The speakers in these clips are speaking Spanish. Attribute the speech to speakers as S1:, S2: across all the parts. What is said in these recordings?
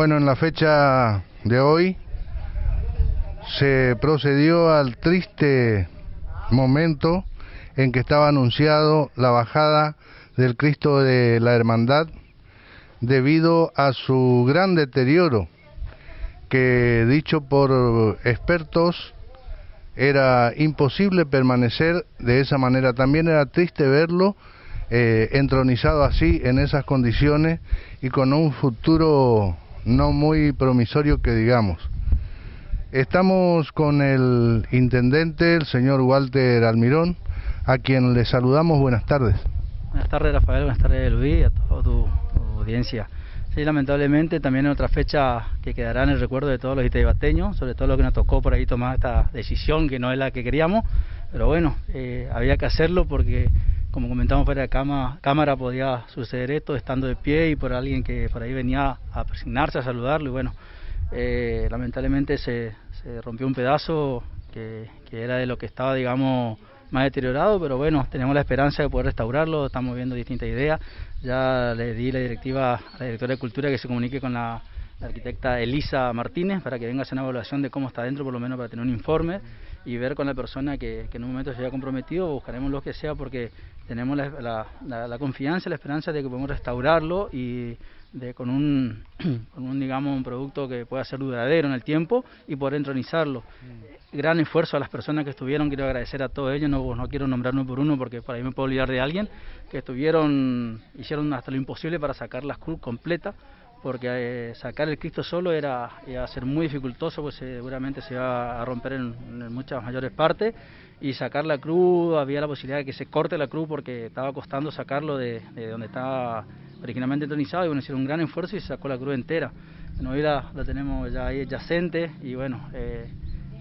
S1: Bueno, en la fecha de hoy se procedió al triste momento en que estaba anunciado la bajada del Cristo de la Hermandad debido a su gran deterioro que dicho por expertos era imposible permanecer de esa manera. También era triste verlo eh, entronizado así, en esas condiciones y con un futuro no muy promisorio que digamos. Estamos con el intendente, el señor Walter Almirón, a quien le saludamos. Buenas tardes.
S2: Buenas tardes, Rafael. Buenas tardes, Luis, a toda tu, audiencia. Sí, lamentablemente también en otra fecha que quedará en el recuerdo de todos los itaibateños, sobre todo lo que nos tocó por ahí tomar esta decisión que no es la que queríamos, pero bueno, eh, había que hacerlo porque como comentamos fuera de cámara podía suceder esto estando de pie y por alguien que por ahí venía a presignarse, a saludarlo y bueno, eh, lamentablemente se, rompió un pedazo que, era de lo que estaba, digamos, más deteriorado, pero bueno, tenemos la esperanza de poder restaurarlo, estamos viendo distintas ideas. Ya le di la directiva a la directora de Cultura que se comunique con la, arquitecta Elisa Martínez para que venga a hacer una evaluación de cómo está dentro, por lo menos para tener un informe y ver con la persona que, en un momento se haya comprometido, buscaremos lo que sea porque tenemos la, la, confianza, la esperanza de que podemos restaurarlo y de, con, un, con un, digamos, un producto que pueda ser duradero en el tiempo y poder entronizarlo. Mm. Gran esfuerzo a las personas que estuvieron, quiero agradecer a todos ellos, no, no quiero nombrar uno por uno porque por ahí me puedo olvidar de alguien, que estuvieron, hicieron hasta lo imposible para sacar la cruz completa porque eh, sacar el Cristo solo era iba a ser muy dificultoso, pues seguramente se iba a romper en, muchas mayores partes, y sacar la cruz, había la posibilidad de que se corte la cruz porque estaba costando sacarlo de, donde estaba originalmente entronizado, y bueno, hicieron un gran esfuerzo y se sacó la cruz entera. Bueno, hoy la, tenemos ya ahí adyacente, y bueno, eh,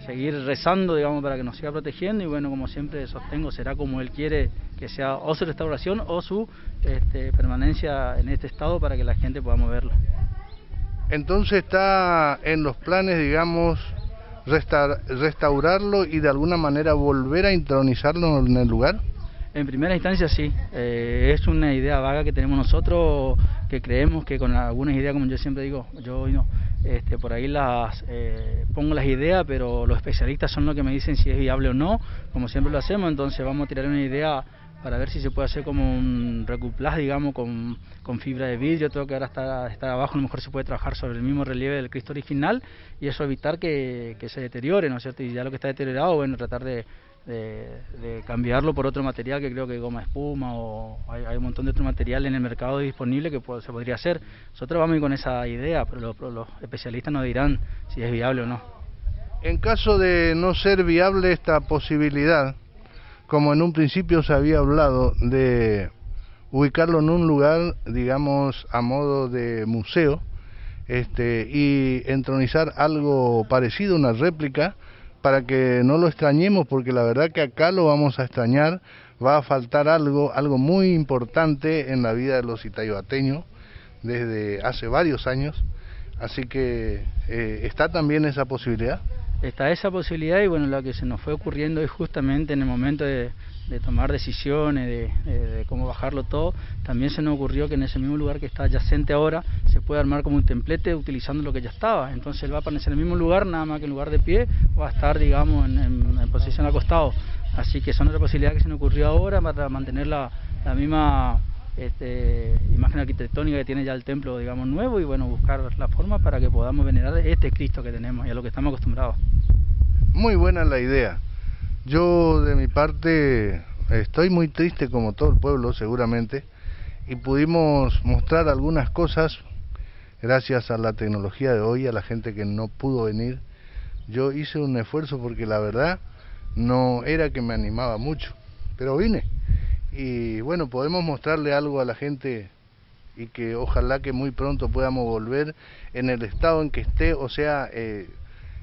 S2: seguir rezando, digamos, para que nos siga protegiendo, y bueno, como siempre sostengo, será como Él quiere que sea o su restauración o su este, permanencia en este estado para que la gente pueda moverlo.
S1: Entonces está en los planes, digamos, restaurarlo y de alguna manera volver a intronizarlo en el lugar.
S2: En primera instancia sí, eh, es una idea vaga que tenemos nosotros, que creemos que con algunas ideas, como yo siempre digo, yo no, este, por ahí las eh, pongo las ideas, pero los especialistas son los que me dicen si es viable o no, como siempre lo hacemos, entonces vamos a tirar una idea para ver si se puede hacer como un recuplage, digamos, con, con, fibra de vidrio, todo que ahora está, está abajo, a lo mejor se puede trabajar sobre el mismo relieve del Cristo original y eso evitar que, que se deteriore, ¿no es cierto? Y ya lo que está deteriorado, bueno, tratar de, de, cambiarlo por otro material que creo que goma espuma o hay, hay, un montón de otro material en el mercado disponible que se podría hacer. Nosotros vamos con esa idea, pero los, los especialistas nos dirán si es viable o no.
S1: En caso de no ser viable esta posibilidad, como en un principio se había hablado de ubicarlo en un lugar, digamos, a modo de museo, este, y entronizar algo parecido, una réplica, para que no lo extrañemos, porque la verdad que acá lo vamos a extrañar, va a faltar algo, algo muy importante en la vida de los itaibateños desde hace varios años, así que eh, está también esa posibilidad
S2: está esa posibilidad y bueno, lo que se nos fue ocurriendo es justamente en el momento de, tomar decisiones, de, cómo bajarlo todo, también se nos ocurrió que en ese mismo lugar que está adyacente ahora se puede armar como un templete utilizando lo que ya estaba. Entonces él va a aparecer en el mismo lugar, nada más que en lugar de pie, va a estar, digamos, en, posición acostado. Así que son otra posibilidad que se nos ocurrió ahora para mantener la, la misma este, imagen arquitectónica que tiene ya el templo, digamos, nuevo y bueno, buscar la forma para que podamos venerar este Cristo que tenemos y a lo que estamos acostumbrados.
S1: Muy buena la idea. Yo de mi parte estoy muy triste como todo el pueblo seguramente y pudimos mostrar algunas cosas gracias a la tecnología de hoy, a la gente que no pudo venir. Yo hice un esfuerzo porque la verdad no era que me animaba mucho, pero vine y bueno, podemos mostrarle algo a la gente y que ojalá que muy pronto podamos volver en el estado en que esté, o sea, eh,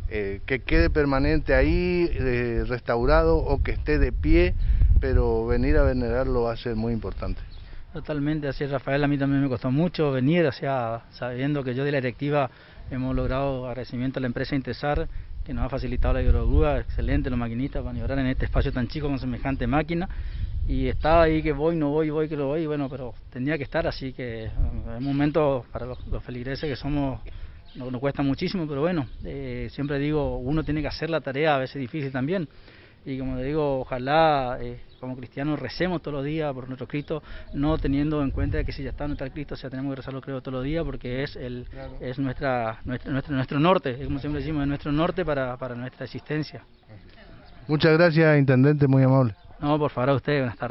S1: eh, que quede permanente ahí, eh, restaurado o que esté de pie, pero venir a venerarlo va a ser muy importante.
S2: Totalmente, así Rafael, a mí también me costó mucho venir, o sea, sabiendo que yo de la directiva hemos logrado agradecimiento a la empresa Intesar, que nos ha facilitado la hidrogrúa, excelente los maquinistas para maniobrar en este espacio tan chico con semejante máquina, y estaba ahí que voy, no voy, voy, que lo voy, bueno, pero tenía que estar, así que es un momento para los, feligreses que somos nos, nos cuesta muchísimo, pero bueno, eh, siempre digo, uno tiene que hacer la tarea, a veces difícil también. Y como le digo, ojalá eh, como cristianos recemos todos los días por nuestro Cristo, no teniendo en cuenta que si ya está nuestro Cristo, o sea, tenemos que rezarlo creo todos los días porque es el es nuestra, nuestro, nuestro, norte, como siempre decimos, es nuestro norte para, para nuestra existencia.
S1: Muchas gracias, Intendente, muy amable.
S2: No, por favor, a usted, buenas tardes.